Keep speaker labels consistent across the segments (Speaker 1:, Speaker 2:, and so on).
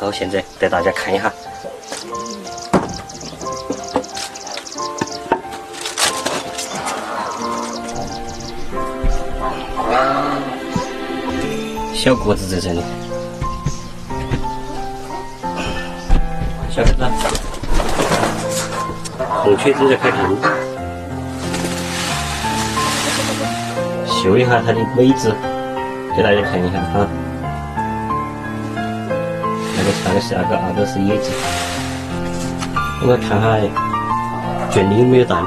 Speaker 1: 然后现在带大家看一下。小鸽子在这里，小鸽子，孔雀正在开屏，秀一下它的尾子，给大家看一下啊。那个那个是那个那个是野鸡，我们看下卷里有没有蛋。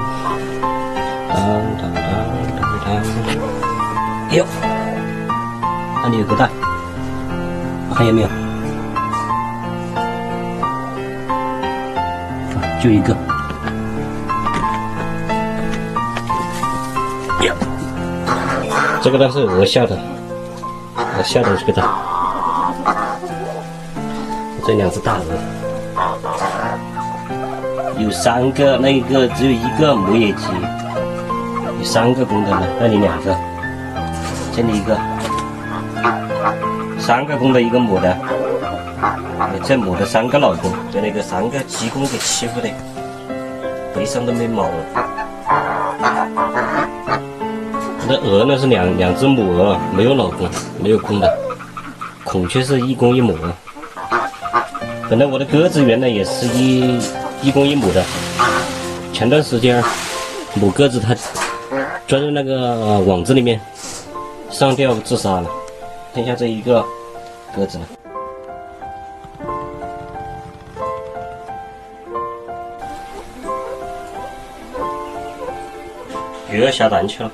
Speaker 1: 当当当当当，哎呦！那里有个蛋，看见没有？就一个。有。这个蛋是鹅下的，鹅下的这个蛋。这两只大鹅，有三个，那一个只有一个母野鸡，有三个公的呢，那里两个，这里一个。三个公的，一个母的，这母的三个老公，被那个三个鸡公给欺负的，背上都没毛了。那鹅呢是两两只母鹅，没有老公，没有公的。孔雀是一公一母。本来我的鸽子原来也是一一公一母的，前段时间母鸽子它钻入那个网子里面上吊自杀了。看一下这一个鸽子，鱼儿下蛋去了。